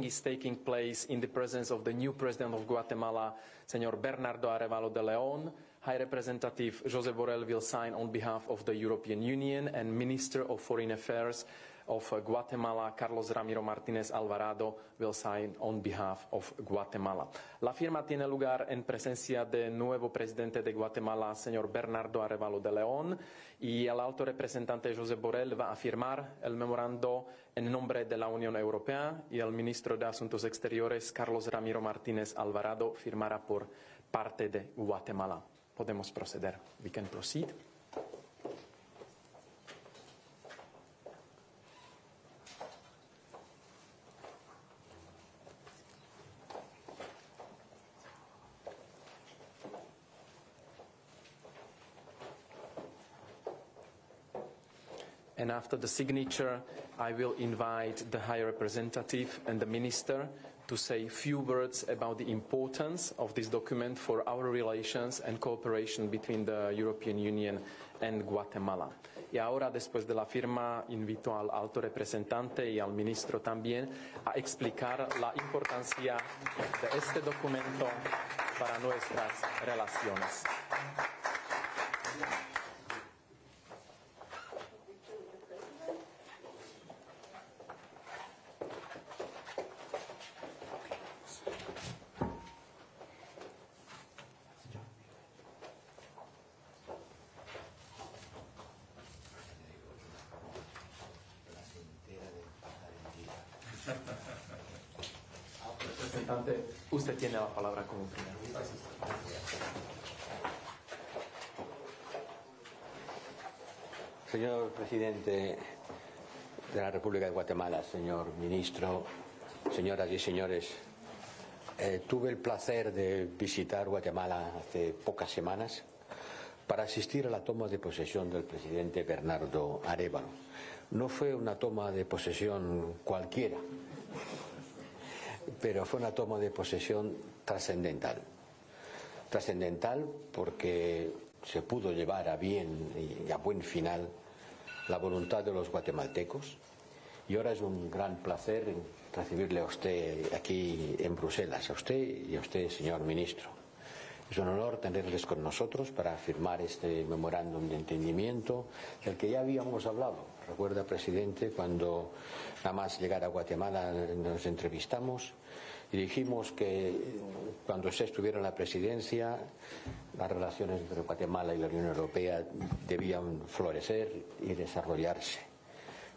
is taking place in the presence of the new president of Guatemala, Senor Bernardo Arevalo de Leon. High Representative José Borrell will sign on behalf of the European Union and Minister of Foreign Affairs of Guatemala, Carlos Ramiro Martínez Alvarado, will sign on behalf of Guatemala. La firma tiene lugar en presencia del nuevo presidente de Guatemala, señor Bernardo Arevalo de León, y el alto representante José Borrell va a firmar el memorando en nombre de la Unión Europea y el ministro de Asuntos Exteriores, Carlos Ramiro Martínez Alvarado, firmará por parte de Guatemala. Podemos proceder. We can proceed. And after the signature, I will invite the High Representative and the Minister to say a few words about the importance of this document for our relations and cooperation between the European Union and Guatemala. Y ahora, después de la firma, invito al alto representante y al ministro también a explicar la importancia de este documento para nuestras relaciones. Usted tiene la palabra como primero. Señor presidente de la República de Guatemala, señor ministro, señoras y señores, eh, tuve el placer de visitar Guatemala hace pocas semanas para asistir a la toma de posesión del presidente Bernardo Arevalo. No fue una toma de posesión cualquiera, pero fue una toma de posesión trascendental. Trascendental porque se pudo llevar a bien y a buen final la voluntad de los guatemaltecos y ahora es un gran placer recibirle a usted aquí en Bruselas, a usted y a usted, señor ministro. Es un honor tenerles con nosotros para firmar este memorándum de entendimiento del que ya habíamos hablado. Recuerda, presidente, cuando nada más llegar a Guatemala nos entrevistamos y dijimos que cuando usted estuviera en la presidencia las relaciones entre Guatemala y la Unión Europea debían florecer y desarrollarse.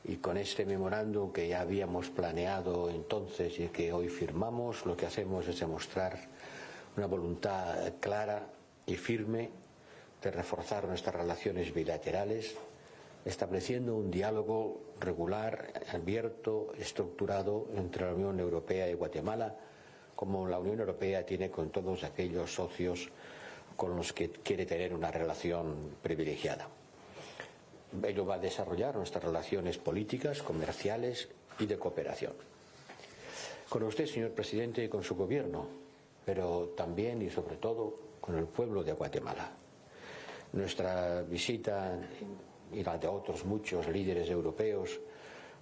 Y con este memorándum que ya habíamos planeado entonces y que hoy firmamos, lo que hacemos es demostrar una voluntad clara y firme de reforzar nuestras relaciones bilaterales, estableciendo un diálogo regular, abierto, estructurado entre la Unión Europea y Guatemala, como la Unión Europea tiene con todos aquellos socios con los que quiere tener una relación privilegiada. Ello va a desarrollar nuestras relaciones políticas, comerciales y de cooperación. Con usted, señor presidente, y con su gobierno, pero también y sobre todo con el pueblo de Guatemala. Nuestra visita y la de otros muchos líderes europeos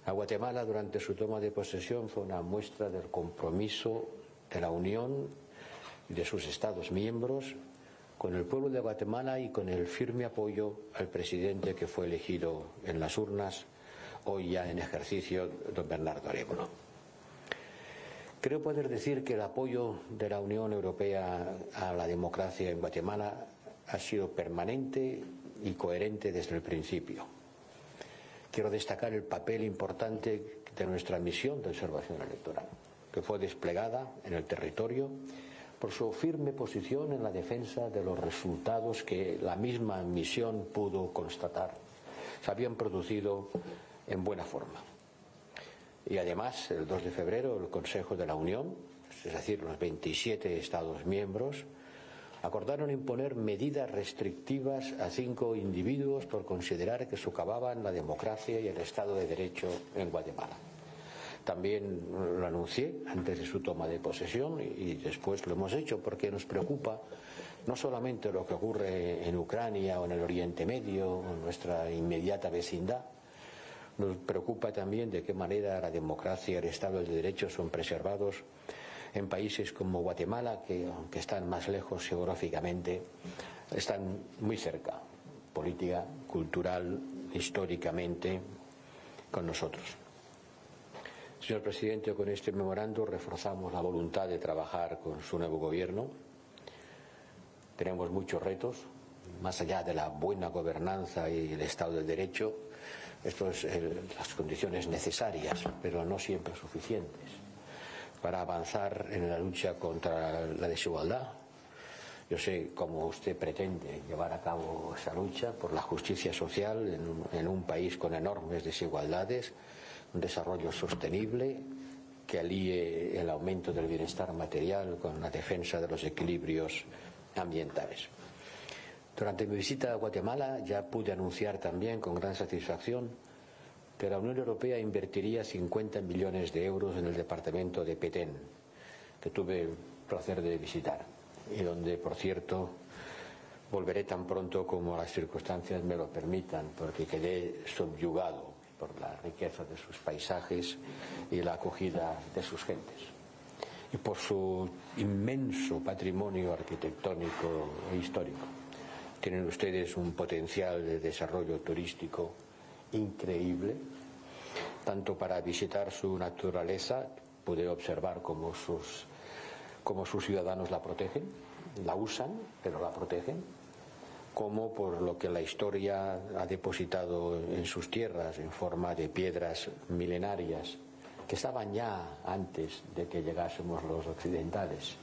a Guatemala durante su toma de posesión fue una muestra del compromiso de la Unión y de sus Estados miembros con el pueblo de Guatemala y con el firme apoyo al presidente que fue elegido en las urnas, hoy ya en ejercicio, don Bernardo Arevalo. Creo poder decir que el apoyo de la Unión Europea a la democracia en Guatemala ha sido permanente y coherente desde el principio. Quiero destacar el papel importante de nuestra misión de observación electoral, que fue desplegada en el territorio por su firme posición en la defensa de los resultados que la misma misión pudo constatar se habían producido en buena forma. Y además, el 2 de febrero, el Consejo de la Unión, es decir, los 27 Estados miembros, acordaron imponer medidas restrictivas a cinco individuos por considerar que socavaban la democracia y el Estado de Derecho en Guatemala. También lo anuncié antes de su toma de posesión y después lo hemos hecho porque nos preocupa no solamente lo que ocurre en Ucrania o en el Oriente Medio en nuestra inmediata vecindad, Nos preocupa también de qué manera la democracia y el Estado de Derecho son preservados en países como Guatemala, que aunque están más lejos geográficamente, están muy cerca, política, cultural, históricamente, con nosotros. Señor presidente, con este memorando reforzamos la voluntad de trabajar con su nuevo gobierno. Tenemos muchos retos, más allá de la buena gobernanza y el Estado de Derecho, esto es las condiciones necesarias, pero no siempre suficientes, para avanzar en la lucha contra la desigualdad. Yo sé cómo usted pretende llevar a cabo esa lucha por la justicia social en en un país con enormes desigualdades, un desarrollo sostenible que alíe el aumento del bienestar material con la defensa de los equilibrios ambientales. Durante mi visita a Guatemala ya pude anunciar también con gran satisfacción que la Unión Europea invertiría 50 millones de euros en el departamento de Petén, que tuve el placer de visitar y donde, por cierto, volveré tan pronto como las circunstancias me lo permitan, porque quedé subyugado por la riqueza de sus paisajes y la acogida de sus gentes y por su inmenso patrimonio arquitectónico e histórico. Tienen ustedes un potencial de desarrollo turístico increíble, tanto para visitar su naturaleza, pude observar cómo sus, cómo sus ciudadanos la protegen, la usan, pero la protegen, como por lo que la historia ha depositado en sus tierras en forma de piedras milenarias que estaban ya antes de que llegásemos los occidentales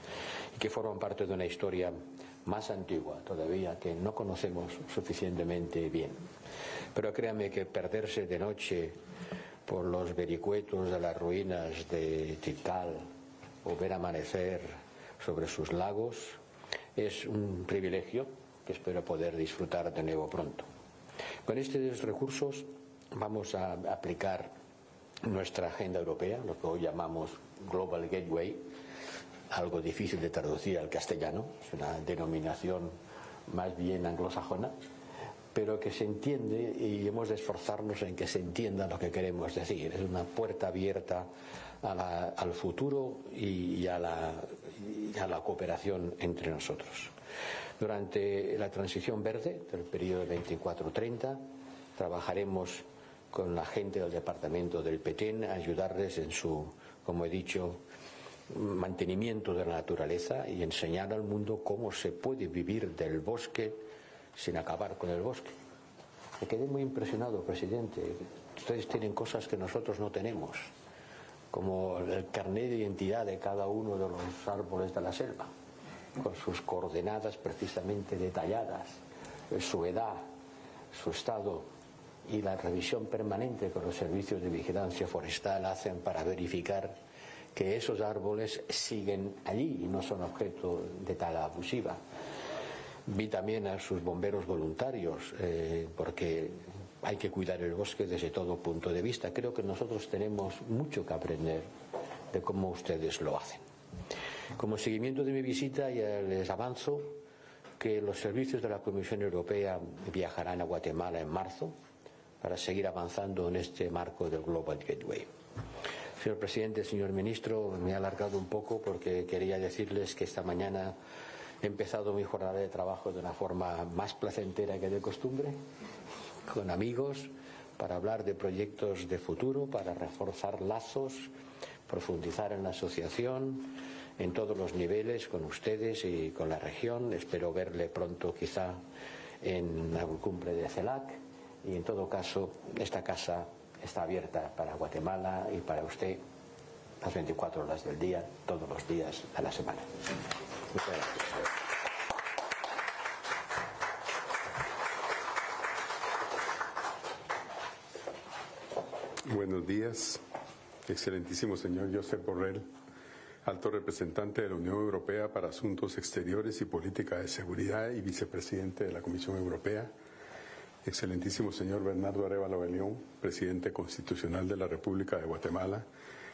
y que forman parte de una historia más antigua todavía que no conocemos suficientemente bien. Pero créame que perderse de noche por los vericuetos de las ruinas de Tikal o ver amanecer sobre sus lagos es un privilegio que espero poder disfrutar de nuevo pronto. Con estos recursos vamos a aplicar nuestra agenda europea, lo que hoy llamamos Global Gateway, algo difícil de traducir al castellano, es una denominación más bien anglosajona, pero que se entiende y hemos de esforzarnos en que se entienda lo que queremos decir. Es una puerta abierta al futuro y, a la, y a la cooperación entre nosotros. Durante la transición verde del periodo 24-30 trabajaremos con la gente del departamento del Petén ayudarles en su, como he dicho, mantenimiento de la naturaleza y enseñar al mundo cómo se puede vivir del bosque sin acabar con el bosque. Me quedé muy impresionado, presidente. Ustedes tienen cosas que nosotros no tenemos, como el carnet de identidad de cada uno de los árboles de la selva, con sus coordenadas precisamente detalladas, su edad, su estado y la revisión permanente que los servicios de vigilancia forestal hacen para verificar que esos árboles siguen allí y no son objeto de tala abusiva. Vi también a sus bomberos voluntarios, eh, porque hay que cuidar el bosque desde todo punto de vista. Creo que nosotros tenemos mucho que aprender de cómo ustedes lo hacen. Como seguimiento de mi visita, ya les avanzo que los servicios de la Comisión Europea viajarán a Guatemala en marzo para seguir avanzando en este marco del Global Gateway. Señor presidente, señor ministro, me he alargado un poco porque quería decirles que esta mañana he empezado mi jornada de trabajo de una forma más placentera que de costumbre, con amigos, para hablar de proyectos de futuro, para reforzar lazos, profundizar en la asociación en todos los niveles con ustedes y con la región. Espero verle pronto quizá en la cumbre de CELAC y en todo caso esta casa está abierta para Guatemala y para usted las 24 horas del día, todos los días a la semana. Muchas gracias. Buenos días, excelentísimo señor Josep Borrell, alto representante de la Unión Europea para Asuntos Exteriores y Política de Seguridad y vicepresidente de la Comisión Europea, excelentísimo señor Bernardo Arevalo Belión, presidente constitucional de la República de Guatemala,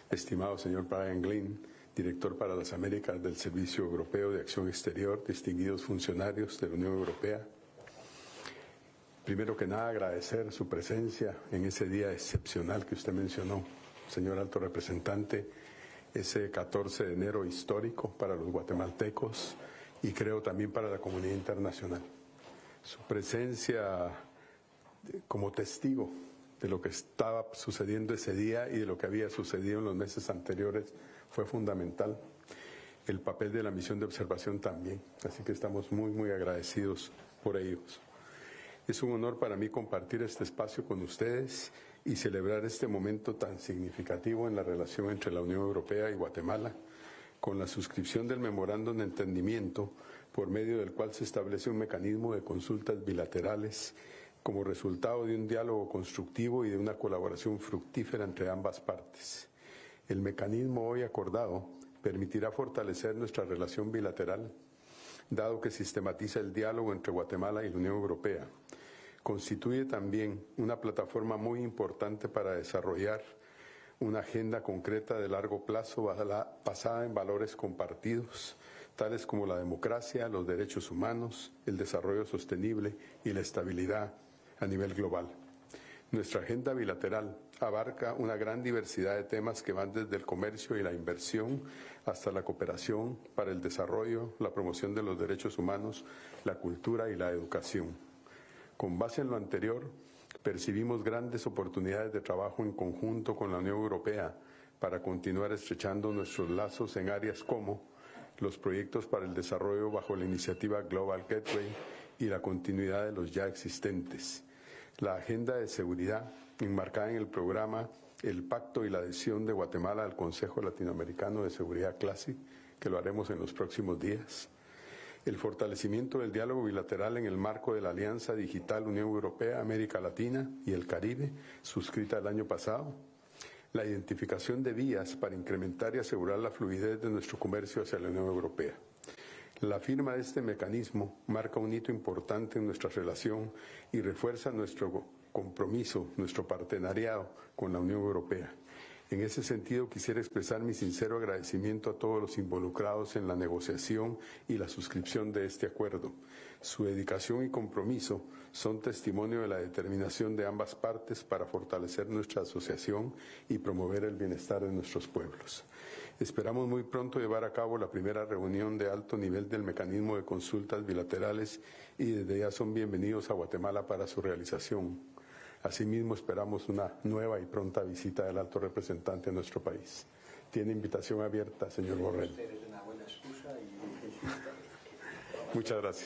estimado señor Brian Glynn, director para las Américas del Servicio Europeo de Acción Exterior, distinguidos funcionarios de la Unión Europea, Primero que nada, agradecer su presencia en ese día excepcional que usted mencionó, señor alto representante, ese 14 de enero histórico para los guatemaltecos y creo también para la comunidad internacional. Su presencia como testigo de lo que estaba sucediendo ese día y de lo que había sucedido en los meses anteriores fue fundamental. El papel de la misión de observación también, así que estamos muy, muy agradecidos por ellos. Es un honor para mí compartir este espacio con ustedes y celebrar este momento tan significativo en la relación entre la Unión Europea y Guatemala, con la suscripción del memorándum de entendimiento por medio del cual se establece un mecanismo de consultas bilaterales como resultado de un diálogo constructivo y de una colaboración fructífera entre ambas partes. El mecanismo hoy acordado permitirá fortalecer nuestra relación bilateral, dado que sistematiza el diálogo entre Guatemala y la Unión Europea. Constituye también una plataforma muy importante para desarrollar una agenda concreta de largo plazo basada en valores compartidos, tales como la democracia, los derechos humanos, el desarrollo sostenible y la estabilidad a nivel global. Nuestra agenda bilateral abarca una gran diversidad de temas que van desde el comercio y la inversión hasta la cooperación para el desarrollo, la promoción de los derechos humanos, la cultura y la educación. Con base en lo anterior, percibimos grandes oportunidades de trabajo en conjunto con la Unión Europea para continuar estrechando nuestros lazos en áreas como los proyectos para el desarrollo bajo la iniciativa Global Gateway y la continuidad de los ya existentes la agenda de seguridad enmarcada en el programa El Pacto y la adhesión de Guatemala al Consejo Latinoamericano de Seguridad Classic, que lo haremos en los próximos días. El fortalecimiento del diálogo bilateral en el marco de la Alianza Digital Unión Europea, América Latina y el Caribe, suscrita el año pasado. La identificación de vías para incrementar y asegurar la fluidez de nuestro comercio hacia la Unión Europea. La firma de este mecanismo marca un hito importante en nuestra relación y refuerza nuestro compromiso, nuestro partenariado con la Unión Europea. En ese sentido, quisiera expresar mi sincero agradecimiento a todos los involucrados en la negociación y la suscripción de este acuerdo. Su dedicación y compromiso son testimonio de la determinación de ambas partes para fortalecer nuestra asociación y promover el bienestar de nuestros pueblos. Esperamos muy pronto llevar a cabo la primera reunión de alto nivel del mecanismo de consultas bilaterales y desde ya son bienvenidos a Guatemala para su realización. Asimismo, esperamos una nueva y pronta visita del alto representante a nuestro país. Tiene invitación abierta, señor Borrell. Muchas gracias.